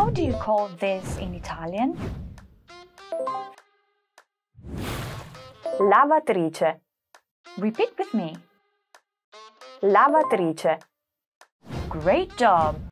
How do you call this in Italian? Lavatrice. Repeat with me. Lavatrice. Great job!